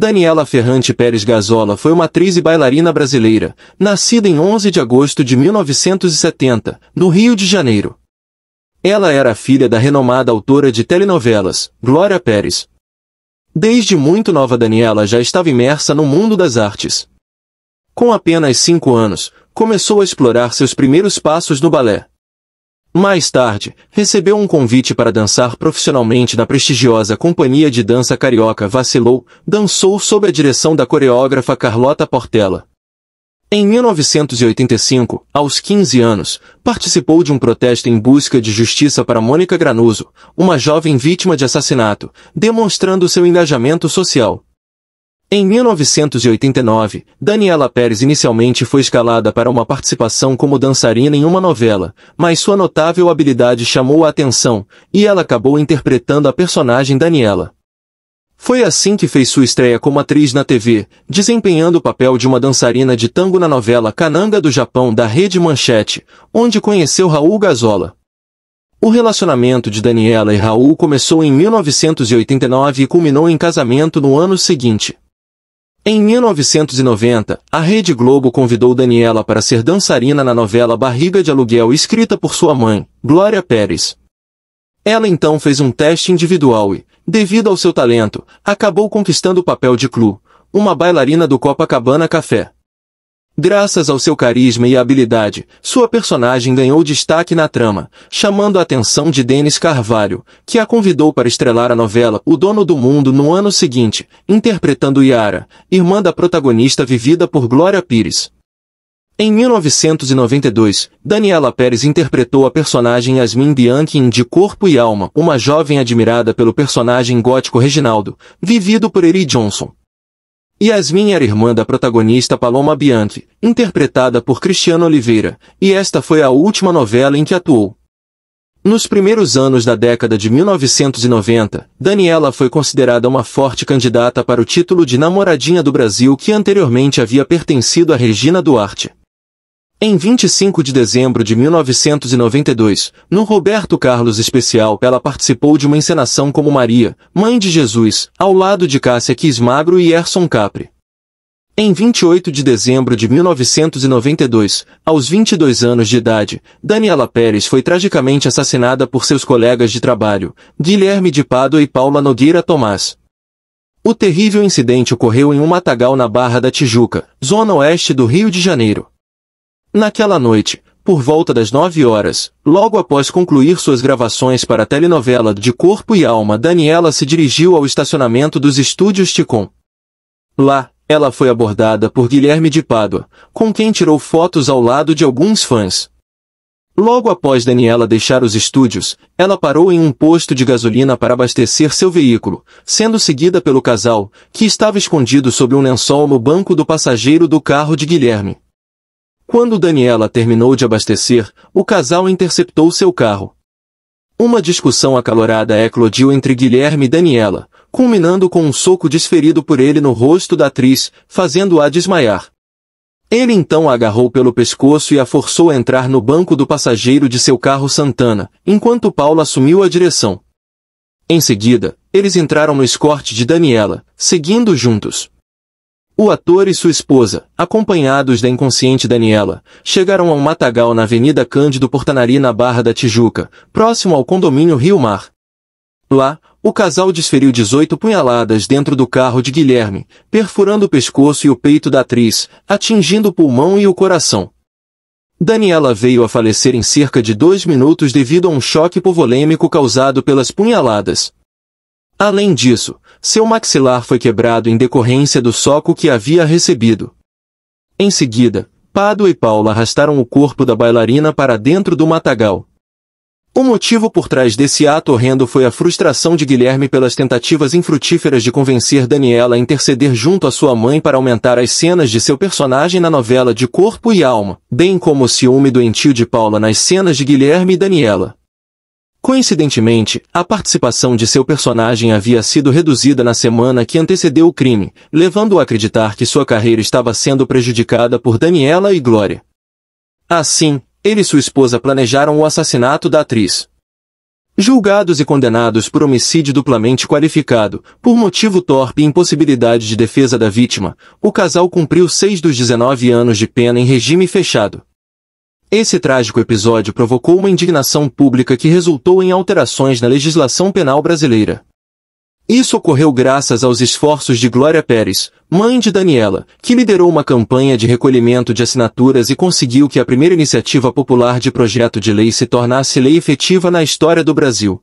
Daniela Ferrante Pérez Gazola foi uma atriz e bailarina brasileira, nascida em 11 de agosto de 1970, no Rio de Janeiro. Ela era filha da renomada autora de telenovelas, Glória Pérez. Desde muito nova Daniela já estava imersa no mundo das artes. Com apenas cinco anos, começou a explorar seus primeiros passos no balé. Mais tarde, recebeu um convite para dançar profissionalmente na prestigiosa Companhia de Dança Carioca Vacilou, dançou sob a direção da coreógrafa Carlota Portela. Em 1985, aos 15 anos, participou de um protesto em busca de justiça para Mônica Granuso, uma jovem vítima de assassinato, demonstrando seu engajamento social. Em 1989, Daniela Pérez inicialmente foi escalada para uma participação como dançarina em uma novela, mas sua notável habilidade chamou a atenção, e ela acabou interpretando a personagem Daniela. Foi assim que fez sua estreia como atriz na TV, desempenhando o papel de uma dançarina de tango na novela Cananga do Japão da Rede Manchete, onde conheceu Raul Gazola. O relacionamento de Daniela e Raul começou em 1989 e culminou em casamento no ano seguinte. Em 1990, a Rede Globo convidou Daniela para ser dançarina na novela Barriga de Aluguel escrita por sua mãe, Glória Pérez. Ela então fez um teste individual e, devido ao seu talento, acabou conquistando o papel de Clu, uma bailarina do Copacabana Café. Graças ao seu carisma e habilidade, sua personagem ganhou destaque na trama, chamando a atenção de Denis Carvalho, que a convidou para estrelar a novela O Dono do Mundo no ano seguinte, interpretando Yara, irmã da protagonista vivida por Glória Pires. Em 1992, Daniela Pérez interpretou a personagem Yasmin Bianchi em De Corpo e Alma, uma jovem admirada pelo personagem gótico Reginaldo, vivido por Eri Johnson. Yasmin era irmã da protagonista Paloma Bianchi, interpretada por Cristiano Oliveira, e esta foi a última novela em que atuou. Nos primeiros anos da década de 1990, Daniela foi considerada uma forte candidata para o título de namoradinha do Brasil que anteriormente havia pertencido a Regina Duarte. Em 25 de dezembro de 1992, no Roberto Carlos Especial, ela participou de uma encenação como Maria, Mãe de Jesus, ao lado de Cássia Quismagro e Erson Capri. Em 28 de dezembro de 1992, aos 22 anos de idade, Daniela Pérez foi tragicamente assassinada por seus colegas de trabalho, Guilherme de Pádua e Paula Nogueira Tomás. O terrível incidente ocorreu em um matagal na Barra da Tijuca, zona oeste do Rio de Janeiro. Naquela noite, por volta das nove horas, logo após concluir suas gravações para a telenovela De Corpo e Alma, Daniela se dirigiu ao estacionamento dos estúdios Ticom. Lá, ela foi abordada por Guilherme de Pádua, com quem tirou fotos ao lado de alguns fãs. Logo após Daniela deixar os estúdios, ela parou em um posto de gasolina para abastecer seu veículo, sendo seguida pelo casal, que estava escondido sob um lençol no banco do passageiro do carro de Guilherme. Quando Daniela terminou de abastecer, o casal interceptou seu carro. Uma discussão acalorada eclodiu entre Guilherme e Daniela, culminando com um soco desferido por ele no rosto da atriz, fazendo-a desmaiar. Ele então a agarrou pelo pescoço e a forçou a entrar no banco do passageiro de seu carro Santana, enquanto Paulo assumiu a direção. Em seguida, eles entraram no escorte de Daniela, seguindo juntos. O ator e sua esposa, acompanhados da inconsciente Daniela, chegaram a um matagal na Avenida Cândido Portanari na Barra da Tijuca, próximo ao condomínio Rio Mar. Lá, o casal desferiu 18 punhaladas dentro do carro de Guilherme, perfurando o pescoço e o peito da atriz, atingindo o pulmão e o coração. Daniela veio a falecer em cerca de dois minutos devido a um choque hipovolêmico causado pelas punhaladas. Além disso, seu maxilar foi quebrado em decorrência do soco que havia recebido. Em seguida, Pado e Paula arrastaram o corpo da bailarina para dentro do matagal. O motivo por trás desse ato horrendo foi a frustração de Guilherme pelas tentativas infrutíferas de convencer Daniela a interceder junto à sua mãe para aumentar as cenas de seu personagem na novela de corpo e alma, bem como o ciúme doentio de Paula nas cenas de Guilherme e Daniela. Coincidentemente, a participação de seu personagem havia sido reduzida na semana que antecedeu o crime, levando-o a acreditar que sua carreira estava sendo prejudicada por Daniela e Glória. Assim, ele e sua esposa planejaram o assassinato da atriz. Julgados e condenados por homicídio duplamente qualificado, por motivo torpe e impossibilidade de defesa da vítima, o casal cumpriu seis dos 19 anos de pena em regime fechado. Esse trágico episódio provocou uma indignação pública que resultou em alterações na legislação penal brasileira. Isso ocorreu graças aos esforços de Glória Pérez, mãe de Daniela, que liderou uma campanha de recolhimento de assinaturas e conseguiu que a primeira iniciativa popular de projeto de lei se tornasse lei efetiva na história do Brasil.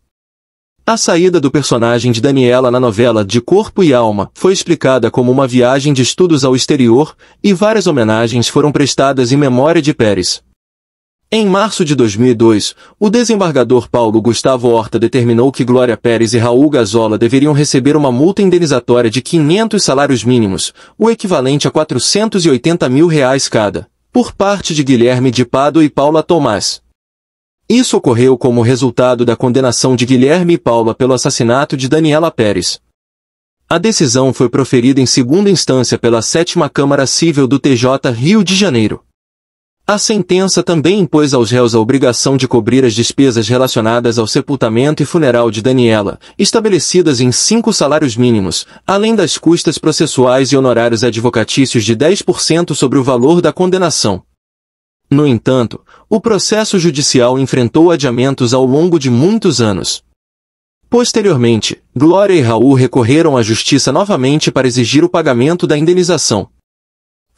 A saída do personagem de Daniela na novela De Corpo e Alma foi explicada como uma viagem de estudos ao exterior, e várias homenagens foram prestadas em memória de Pérez. Em março de 2002, o desembargador Paulo Gustavo Horta determinou que Glória Pérez e Raul Gazola deveriam receber uma multa indenizatória de 500 salários mínimos, o equivalente a 480 mil reais cada, por parte de Guilherme de Pado e Paula Tomás. Isso ocorreu como resultado da condenação de Guilherme e Paula pelo assassinato de Daniela Pérez. A decisão foi proferida em segunda instância pela Sétima Câmara Civil do TJ Rio de Janeiro. A sentença também impôs aos réus a obrigação de cobrir as despesas relacionadas ao sepultamento e funeral de Daniela, estabelecidas em cinco salários mínimos, além das custas processuais e honorários advocatícios de 10% sobre o valor da condenação. No entanto, o processo judicial enfrentou adiamentos ao longo de muitos anos. Posteriormente, Glória e Raul recorreram à justiça novamente para exigir o pagamento da indenização.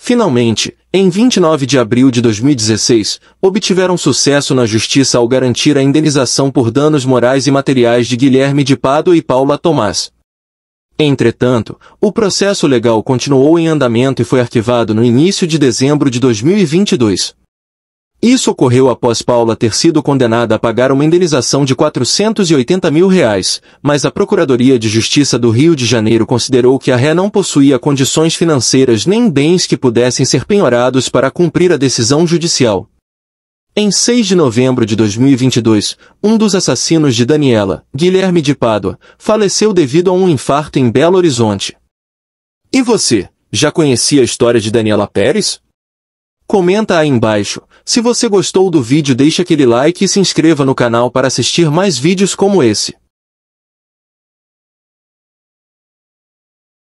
Finalmente, em 29 de abril de 2016, obtiveram sucesso na justiça ao garantir a indenização por danos morais e materiais de Guilherme de Pado e Paula Tomás. Entretanto, o processo legal continuou em andamento e foi arquivado no início de dezembro de 2022. Isso ocorreu após Paula ter sido condenada a pagar uma indenização de 480 mil reais, mas a Procuradoria de Justiça do Rio de Janeiro considerou que a ré não possuía condições financeiras nem bens que pudessem ser penhorados para cumprir a decisão judicial. Em 6 de novembro de 2022, um dos assassinos de Daniela, Guilherme de Pádua, faleceu devido a um infarto em Belo Horizonte. E você, já conhecia a história de Daniela Pérez? Comenta aí embaixo. Se você gostou do vídeo deixe aquele like e se inscreva no canal para assistir mais vídeos como esse.